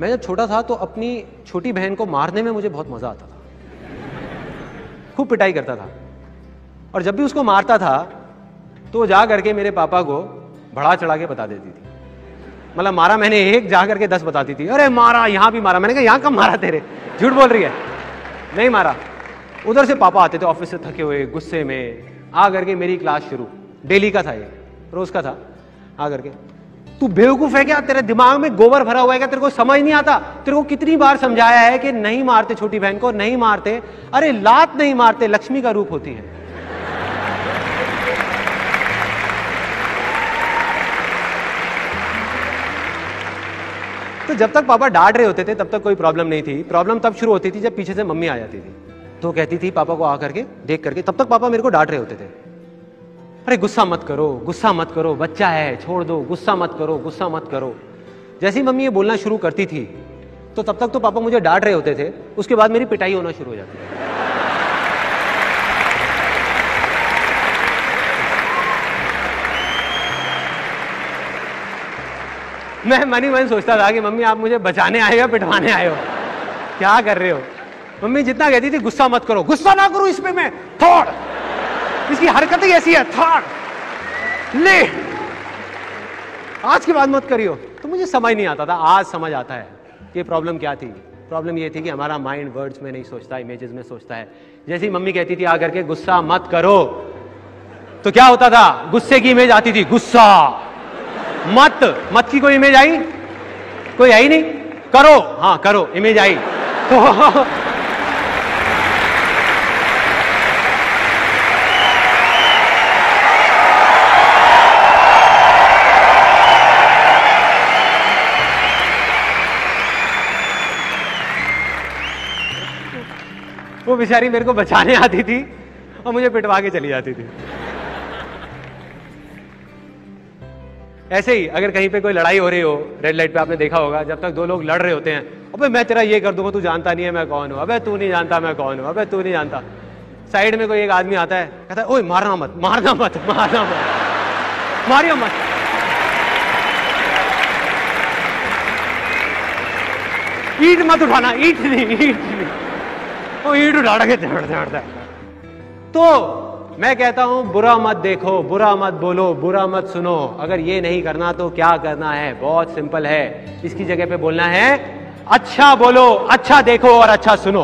मैं जब छोटा था तो अपनी छोटी बहन को मारने में मुझे बहुत मज़ा आता था। खूब पिटाई करता था। और जब भी उसको मारता था तो जा करके मेरे पापा को बढ़ा चढ़ा के बता देती थी। मतलब मारा मैंने एक जा करके दस बताती थी। अरे मारा, यहाँ भी मारा। मैंने कहा, यहाँ कब मारा तेरे? झूठ बोल रही है? नहीं मारा। उधर से पापा आते थे ऑफ़िस से थके हुए, गुस्से में आ करके मेरी क्लास शुरू। डेली का था ये, रोज का था आ करके तू बेवकूफ़ है क्या? तेरे दिमाग में गोबर भरा हुआ है क्या? तेरे को समझ नहीं आता। तेरे को कितनी बार समझाया है कि नहीं मारते छोटी बहन को, नहीं मारते। अरे, लात नहीं मारते, लक्ष्मी का रूप होती है। तो जब तक पापा डांट रहे होते थे, तब तक कोई प्रॉब्लम नहीं थी। प्रॉब्लम तब शुरू होती थी जब पीछे से मम्मी आ जाती थी। तो कहती थी पापा को आ करके, देख करके, तब तक पापा मेरे को डांट रहे होते थे। अरे गुस्सा मत करो, गुस्सा मत करो, बच्चा है, छोड़ दो, गुस्सा मत करो, गुस्सा मत करो। जैसी मम्मी ये बोलना शुरू करती थी तो तब तक तो पापा मुझे डांट रहे होते थे, उसके बाद मेरी पिटाई होना शुरू हो जाती मैं मनी मन सोचता था कि मम्मी आप मुझे बचाने आए हो पिटवाने आए हो? क्या कर रहे हो? मम्मी जितना कहती थी, गुस्सा मत करो, गुस्सा ना करो इसमें मैं, थोड़। इसकी हरकत ही ऐसी है थोड़ ले। आज के बाद मत करियो। तो मुझे समझ नहीं आता था, आज समझ आता है कि प्रॉब्लम क्या थी। प्रॉब्लम ये थी कि हमारा माइंड वर्ड्स में नहीं सोचता इमेजेस में सोचता है। जैसी मम्मी कहती थी आकर के गुस्सा मत करो। तो क्या होता था? गुस्से की इमेज आती थी, गुस्सा। मत। मत की कोई इमेज आई? कोई आई नहीं? करो। हाँ करो। Image I. तो वो बेचारी मेरे को बचाने आती थी और मुझे पिटवा के चली जाती थी। ऐसे ही अगर कहीं पे कोई लड़ाई हो रही हो रेड लाइट पे आपने देखा होगा, जब तक दो लोग लड़ रहे होते हैं, अबे मैं तेरा ये कर दूँगा, तू जानता नहीं है मैं कौन हूँ। अबे तू नहीं जानता मैं कौन हूँ। अबे तू नहीं जानता। साइड में कोई एक आदमी आता है, कहता है, ओए, मारना मत मारना मत मारना मत, मारियो मत। ईट मत उठाना, ईट नहीं ईट नहीं। वो ईट उठा के तो मैं कहता हूँ, बुरा मत देखो, बुरा मत बोलो, बुरा मत सुनो। अगर ये नहीं करना तो क्या करना है? बहुत सिंपल है। इसकी जगह पे बोलना है अच्छा बोलो अच्छा देखो और अच्छा सुनो।